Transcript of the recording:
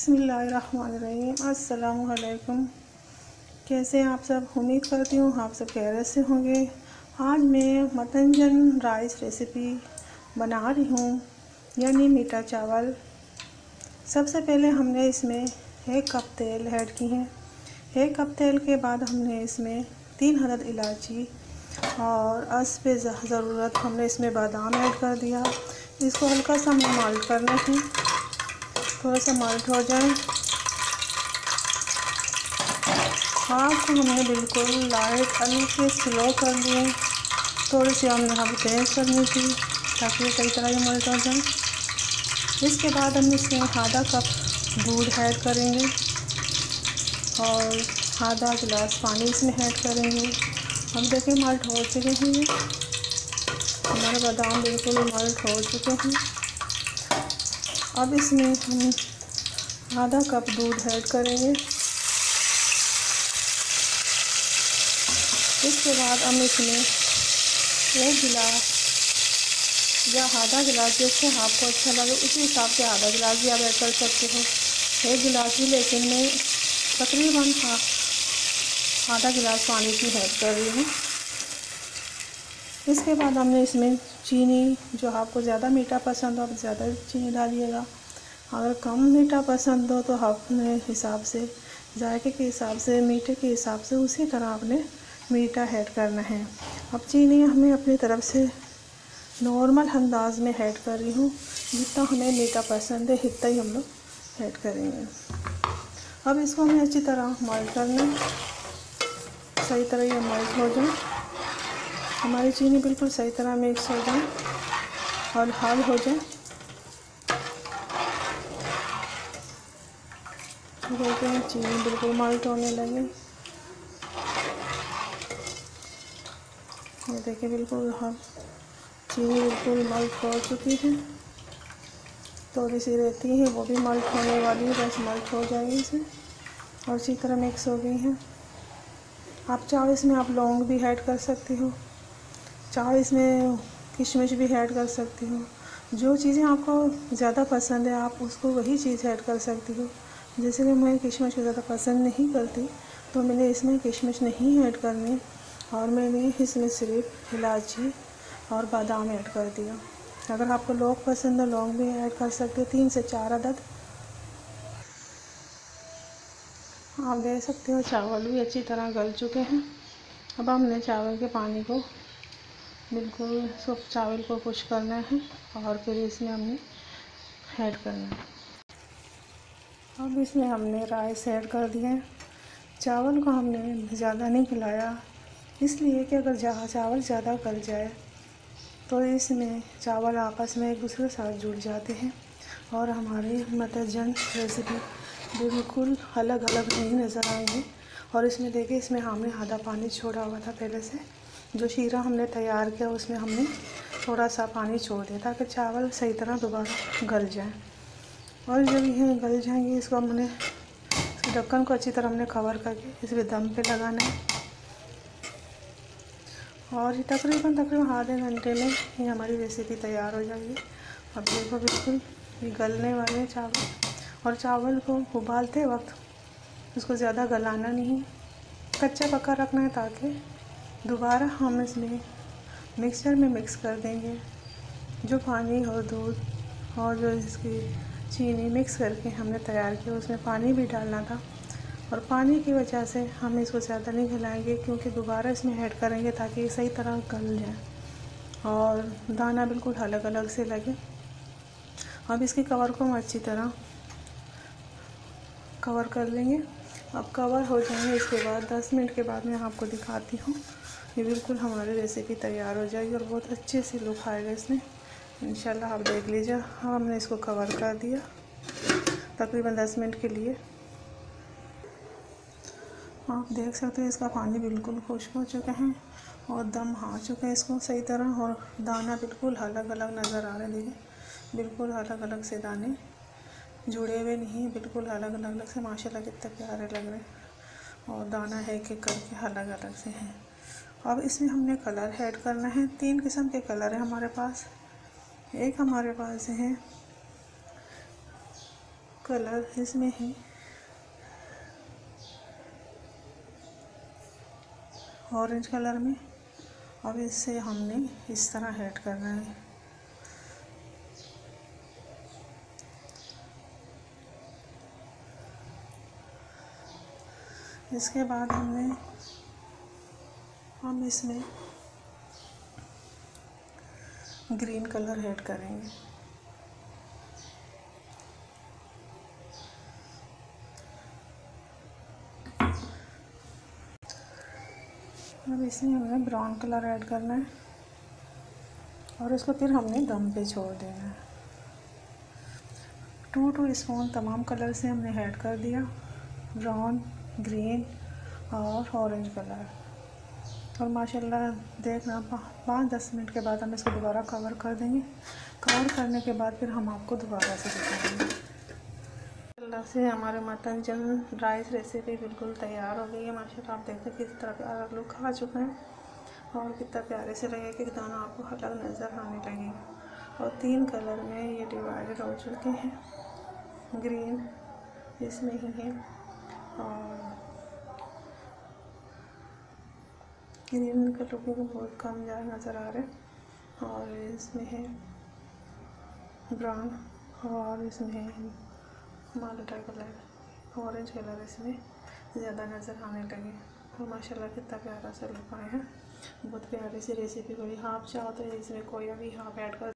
बसमीम अल्लाम कैसे हैं आप सब? उम्मीद करती हूँ आप सब खैर से होंगे। आज मैं मटन जन राइस रेसिपी बना रही हूँ, यानी मीठा चावल। सबसे पहले हमने इसमें एक कप तेल ऐड की है। एक कप तेल के बाद हमने इसमें तीन हदद इलायची और अस पे ज़रूरत हमने इसमें बादाम ऐड कर दिया। इसको हल्का सा माल्ट करना है थोड़ा सा माल्ट हो जाए। आग को हमने बिल्कुल लाइट हल्के स्लो कर दिए थोड़ी सी हमने यहाँ पर तेज़ करनी थी, ताकि ये सही तरह से मल्ट हो जाए। इसके बाद हम इसमें आधा कप दूध ऐड करेंगे और आधा गिलास पानी इसमें ऐड करेंगे। हम देखें मल्ट हो चुके हैं। हमारे बादाम बिल्कुल मल्ट हो चुके हैं। अब इसमें हम आधा कप दूध ऐड करेंगे। इसके बाद हम इसमें एक गिलास या आधा गिलास जैसे आपको अच्छा लगे, उसी हिसाब से आधा गिलास भी आप ऐड कर सकते हो। एक गिलास भी लेकिन मैं तकरीबन आधा गिलास पानी की ऐड कर रही हूँ। इसके बाद हमने इसमें चीनी, जो आपको ज़्यादा मीठा पसंद हो, आप ज़्यादा चीनी डालिएगा। अगर कम मीठा पसंद हो तो अपने हिसाब से, जायके के हिसाब से, मीठे के हिसाब से, उसी तरह आपने मीठा ऐड करना है। अब चीनी हमें अपनी तरफ़ से नॉर्मल अंदाज में ऐड कर रही हूँ, जितना हमें मीठा पसंद है, इतना ही हम लोग ऐड करेंगे। अब इसको हमें अच्छी तरह मल्ट करना सही तरह ये मल्ट हो जाए। हमारी चीनी बिल्कुल सही तरह मिक्स हो जाए और हाल हो जाए। देखते हैं चीनी बिल्कुल मल्ट होने लगे। ये देखिए बिल्कुल हाँ चीनी बिल्कुल मल्ट हो चुकी है। थोड़ी सी रहती है, वो भी मल्ट होने वाली है, बस मल्ट हो जाएगी इसे। और इसी तरह मिक्स हो गई है। आप चाहो इसमें आप लौंग भी ऐड कर सकती हो। चाहे इसमें किशमिश भी ऐड कर सकती हूँ। जो चीज़ें आपको ज़्यादा पसंद है, आप उसको वही चीज़ ऐड कर सकती हो। जैसे कि मैं किशमिश को ज़्यादा पसंद नहीं करती तो मैंने इसमें किशमिश नहीं ऐड करनी और मैंने इसमें सिर्फ़ इलायची और बादाम ऐड कर दिया। अगर आपको लौंग पसंद है, लौंग भी ऐड कर सकते हो, तीन से चार अदद। आप देख सकते हो, चावल भी अच्छी तरह गल चुके हैं। अब हमने चावल के पानी को बिल्कुल सब चावल को कुछ करना है और फिर इसमें हमने ऐड करना है। अब इसमें हमने राइस ऐड कर दिए चावल को हमने ज़्यादा नहीं खिलाया इसलिए कि अगर जहाँ चावल ज़्यादा गल जाए तो इसमें चावल आपस में एक दूसरे के साथ जुड़ जाते हैं और हमारी मतजन रेसिपी बिल्कुल अलग अलग नहीं नज़र आएँगी। और इसमें देखिए, इसमें हमने आधा पानी छोड़ा हुआ था पहले से। जो शीरा हमने तैयार किया, उसमें हमने थोड़ा सा पानी छोड़ दिया ताकि चावल सही तरह दोबारा गल जाए। और जब ये गल जाएँगे, इसको हमने ढक्कन को अच्छी तरह हमने कवर करके इसमें दम पे लगाना है। और ये तकरीबन तकरीबन आधे घंटे में ये हमारी रेसिपी तैयार हो जाएगी। अब देखो बिल्कुल ये गलने वाले चावल। और चावल को उबालते वक्त उसको ज़्यादा गलाना नहीं कच्चा पक्का रखना है ताकि दोबारा हम इसमें मिक्सचर में मिक्स कर देंगे। जो पानी और दूध और जो इसकी चीनी मिक्स करके हमने तैयार किया, उसमें पानी भी डालना था। और पानी की वजह से हम इसको ज़्यादा नहीं हिलाएँगे, क्योंकि दोबारा इसमें ऐड करेंगे ताकि सही तरह गल जाए और दाना बिल्कुल अलग अलग से लगे। अब इसके कवर को हम अच्छी तरह कवर कर लेंगे। अब कवर हो जाएँगे इसके बाद 10 मिनट के बाद मैं आपको दिखाती हूँ। ये बिल्कुल हमारी रेसिपी तैयार हो जाएगी और बहुत अच्छे से लुक आएगा इसमें। इन आप देख लीजिए हाँ हमने इसको कवर कर दिया तकरीबन दस मिनट के लिए। आप देख सकते हैं इसका पानी बिल्कुल खुश्क हो चुका है और दम आ चुका है इसको सही तरह और दाना बिल्कुल अलग अलग नज़र आ रहे हैं, देखिए। बिल्कुल अलग अलग से दाने जुड़े हुए नहीं बिल्कुल अलग अलग अलग से, माशाल्लाह कितने प्यारे लग रहे हैं। और दाना है कि करके अलग अलग से हैं। अब इसमें हमने कलर ऐड करना है। तीन किस्म के कलर हैं हमारे पास। एक हमारे पास है कलर इसमें है। ऑरेंज कलर में। अब इससे हमने इस तरह ऐड करना है। इसके बाद हमने हम इसमें ग्रीन कलर ऐड करेंगे। अब इसमें हमें ब्राउन कलर ऐड करना है और इसको फिर हमने दम पे छोड़ देना है। टू टू स्पून तमाम कलर से हमने ऐड कर दिया ब्राउन ग्रीन और ऑरेंज कलर और माशाल्लाह देखना पाँच दस मिनट के बाद हम इसको दोबारा कवर कर देंगे। कवर करने के बाद फिर हम आपको दोबारा से दिखाएँगे। अल्लाह से हमारे मटन जन राइस रेसिपी बिल्कुल तैयार हो गई है। माशाल्लाह आप देखते हैं किस तरह प्यारा लुक आ चुका है और कितना प्यारे से लगे कि दाना आपको अलग नज़र आने लगे। और तीन कलर में ये डिवाइडेड हो चुके हैं। ग्रीन इसमें ही है और ग्रीन कलर को बहुत कम ज़्यादा नज़र आ रहा है और इसमें है ब्राउन और इसमें है मालटा कलर ऑरेंज कलर इसमें ज़्यादा नज़र आने लगे। और माशाल्लाह कितना प्यारा सा लुक आया है। बहुत प्यारी सी रेसिपी बनी। हाफ़ चाहो तो इसमें कोई भी हाफ़ ऐड कर